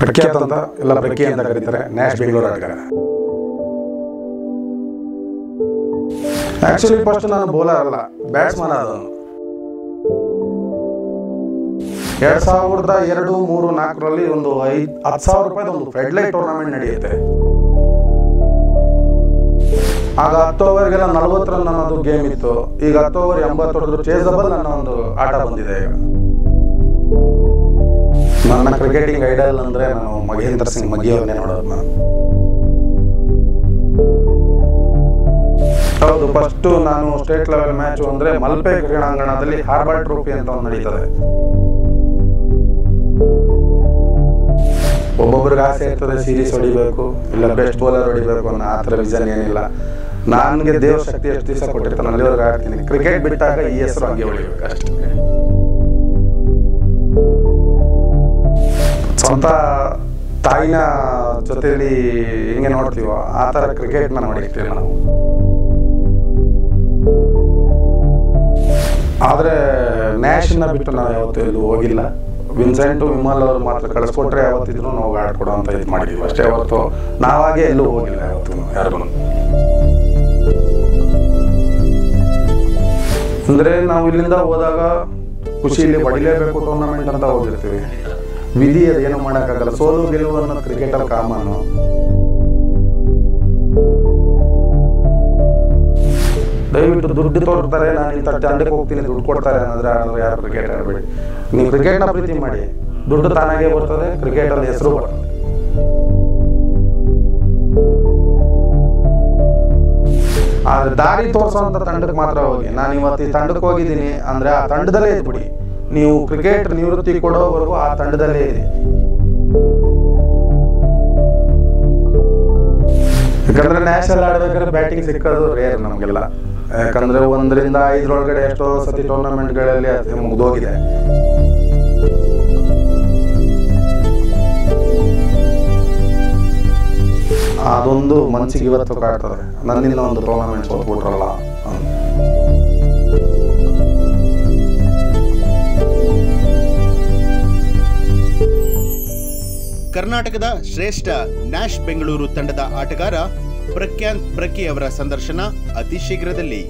ಪ್ರಖ್ಯಾತ ಅಂತ ಎಲ್ಲ ಪ್ರಖ್ಯ ಅಂತ ಕರೀತಾರೆ. ನ್ಯಾಶ್ ಬೆಂಗಳೂರು ಆಟಗಾರ ಆಕ್ಚುಲಿ ಫಸ್ಟ್ ನಾನು ಬೌಲರ್ ಅಲ್ಲ ಬ್ಯಾಟ್ಸ್ಮನ್ ಅದನ್ನು ಎರಡ್ ಸಾವಿರದ ಎರಡು, ಮೂರು, ನಾಲ್ಕರಲ್ಲಿ ಒಂದು ಐದು, ಹತ್ತು ಸಾವಿರ ರೂಪಾಯಿದು ಒಂದು ಫೆಡ್ಲೈಟ್ ಟೂರ್ನಮೆಂಟ್ ನಡೆಯುತ್ತೆ. ಆಗ ಹತ್ತು ಓವರ್ಗೆಲ್ಲ ನಲವತ್ತು ರನ್ ಅನ್ನೋದು ಗೇಮ್ ಇತ್ತು. ಈಗ ಹತ್ತು ಓವರ್ ಎಂಬತ್ತು ಚೇಸಬಲ್ ಅನ್ನೋ ಒಂದು ಆಟ ಬಂದಿದೆ ಈಗ. ನನ್ನ ಕ್ರಿಕೆಟಿಂಗ್ ಐಡಲ್ ಅಂದ್ರೆ ನಾನು ಮಗೇಂದ್ರ ಸಿಂಗ್ ಮಗಿ ಅವ್ರನ್ನೇ ನೋಡೋದು ನಾನು. ಹೌದು ಫಸ್ಟ್ ನಾನು ಸ್ಟೇಟ್ ಲೆವೆಲ್ ಮ್ಯಾಚ್ ಅಂದ್ರೆ ಮಲ್ಪೆ ಕ್ರೀಡಾಂಗಣದಲ್ಲಿ ಹಾರ್ಬರ್ ಟ್ರೋಫಿ ಅಂತ ಒಂದು ನಡೀತದೆ. ಒಬ್ಬೊಬ್ರಿಗೆ ಆಸೆ ಇರ್ತದೆ ಸೀರೀಸ್ ಹೊಡಿಬೇಕು, ಇಲ್ಲ ಬೆಸ್ಟ್ ಬೌಲರ್ ಹೊಡಿಬೇಕು ಅನ್ನೋ ಆ ಥರ ವಿಷನ್ ಏನಿಲ್ಲ. ನನಗೆ ದೇವ್ರ ಶಕ್ತಿ ಎಷ್ಟು ದಿವಸ ಕೊಟ್ಟಿರ್ತಾನೆ ಅಲ್ಲಿವರೆಗೆ ಆಡ್ತೀನಿ. ಕ್ರಿಕೆಟ್ ಬಿಟ್ಟಾಗ ಈ ಹೆಸರು ಹಂಗೆ ಹೊಡಿಬೇಕು ಅಷ್ಟೇ. ಸ್ವಂತ ತಾಯಿನ ಜೊತೆಯಲ್ಲಿ ಹೆಂಗೆ ನೋಡ್ತೀವೋ ಆ ಥರ ಕ್ರಿಕೆಟ್ನ ನೋಡಿರ್ತೀವಿ ನಾವು. ಆದರೆ ನ್ಯಾಷನ್ನ ಬಿಟ್ಟು ನಾವು ಯಾವತ್ತೂ ಎಲ್ಲೂ ಹೋಗಿಲ್ಲ. ವಿನ್ಸೆಂಟು ವಿಮಲ್ ಅವರು ಮಾತ್ರ ಕಳಿಸ್ಕೊಟ್ರೆ ಯಾವತ್ತಿದ್ರು ನಾವು ಆಡ್ಕೊಡೋ ಅಂತ ಇದು ಮಾಡಿದ್ವಿ. ಅಷ್ಟೇ ಹೊರತು ನಾವಾಗೆ ಎಲ್ಲೂ ಹೋಗಿಲ್ಲ ಯಾವತ್ತು ಯಾರಿಗೂ ಅಂದರೆ ನಾವು ಇಲ್ಲಿಂದ ಹೋದಾಗ ಖುಷಿಯಲ್ಲಿ ಬಡಿಲೇಬೇಕು ಟೂರ್ನಮೆಂಟ್ ಅಂತ ಹೋಗಿರ್ತೀವಿ. ವಿಧಿ ಅದೇನು ಮಾಡೋಕ್ಕಾಗಲ್ಲ. ಸೋಲು ಗೆಲುವು ಅನ್ನೋದು ಕ್ರಿಕೆಟಲ್ಲಿ ಕಾಮನು. ದಯವಿಟ್ಟು ದುಡ್ಡು ತೋರ್ತಾರೆ, ನಾನು ಇಂಥ ತಂಡಕ್ಕೆ ಹೋಗ್ತೀನಿ, ದುಡ್ಡು ಕೊಡ್ತಾರೆ ಅನ್ನೋದ್ರೆ ಆಡಿದ್ರೆ ಯಾರು ಕ್ರಿಕೆಟ್ ಆಡಬೇಡಿ. ನೀವು ಕ್ರಿಕೆಟ್ನ ಪ್ರೀತಿ ಮಾಡಿ. ದುಡ್ಡು ತಾನಾಗೆ ಬರ್ತದೆ, ಕ್ರಿಕೆಟಲ್ಲಿ ಹೆಸರು ಬರ್ತದೆ. ಆದ್ರೆ ದಾರಿ ತೋರಿಸೋಂಥ ತಂಡಕ್ಕೆ ಮಾತ್ರ ಹೋಗಿ. ನಾನು ಇವತ್ತು ಈ ತಂಡಕ್ಕೆ ಹೋಗಿದ್ದೀನಿ ಅಂದ್ರೆ ಆ ತಂಡದಲ್ಲೇ ಇದ್ಬಿಡಿ. ನೀವು ಕ್ರಿಕೆಟ್ ನಿವೃತ್ತಿ ಕೊಡೋವರೆಗೂ ಆ ತಂಡದಲ್ಲೇ ಇದೆ ಯಾಕಂದ್ರೆ ನ್ಯಾಷನಲ್ ಆಡ್ಬೇಕಾದ್ರೆ ಬ್ಯಾಟಿಂಗ್ ಸಿಕ್ಕೋದು ರೇರ್ ನಮಗೆಲ್ಲ. ಯಾಕಂದ್ರೆ ಒಂದರಿಂದ ಐದರೊಳಗಡೆ ಎಷ್ಟೋ ಸತಿ ಟೂರ್ನಮೆಂಟ್ಗಳಲ್ಲಿ ಅದು ಮುಗ್ದೋಗಿದೆ. ಅದೊಂದು ಮನಸ್ಸಿಗೆ ಇವತ್ತು ಕಾಡ್ತದೆ. ನನ್ನಿಂದ ಒಂದು ಟೂರ್ನಮೆಂಟ್ ಸೋತ್ಬಿಟ್ರಲ್ಲ. ಕರ್ನಾಟಕದ ಶ್ರೇಷ್ಠ ನ್ಯಾಶ್ ಬೆಂಗಳೂರು ತಂಡದ ಆಟಗಾರ ಪ್ರಖ್ಯಾಂತ್ ಪ್ರಕಿ ಅವರ ಸಂದರ್ಶನ ಅತಿ ಶೀಘ್ರದಲ್ಲಿ.